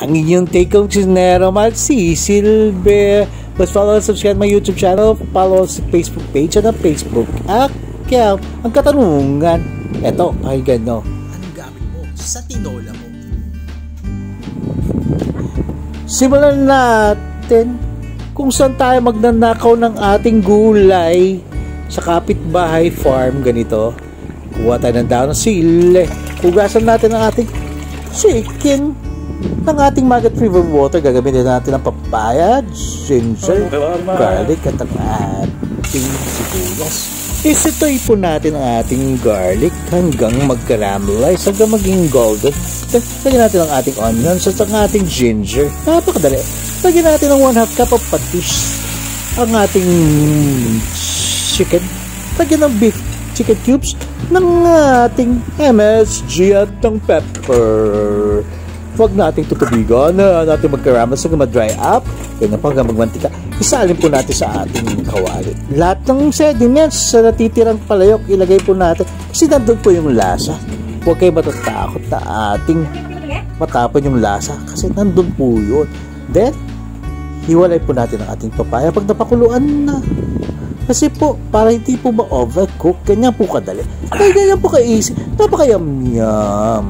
ang inyong chisnero mal si Silver. Please follow and subscribe my YouTube channel. Follow sa Facebook page at ang Facebook account. Ang katanungan, eto, pakinggan nyo. Anong gamit mo sa tinola mo? Simulan natin kung saan tayo magnanakaw ng ating gulay sa kapitbahay farm ganito. Kuha tayo ng daon ng sili. Hugasan natin ang ating chicken ng ating Magat River Water. Gagamitin natin ang papaya, ginger, garlic at ang ating sibuyas. Isitoy po natin ang ating garlic hanggang mag-caramelize, hanggang maging golden. Lagyan natin ang ating onions at ang ating ginger. Napakadali. Lagyan natin ng 1 half cup of patis. Ang ating chicken. Lagyan ng beef chicken cubes ng ating MSG at ng pepper. Huwag nating tutubigan na natin magkaramas hanggang ma-dry up. Yan pa hanggang magmantika. Isalin po natin sa ating kawali. Lahat ng sediments sa natitirang palayok, ilagay po natin. Kasi nandun po yung lasa. Huwag kayo matatakot na ating matapon yung lasa. Kasi nandun po yun. Then, hiwalay po natin ang ating papaya pag napakuluan na. Kasi po, para hindi po ma-overcook, ganyan po kadali. Ay, ganyan po ka-easy. Napaka-yum-yum.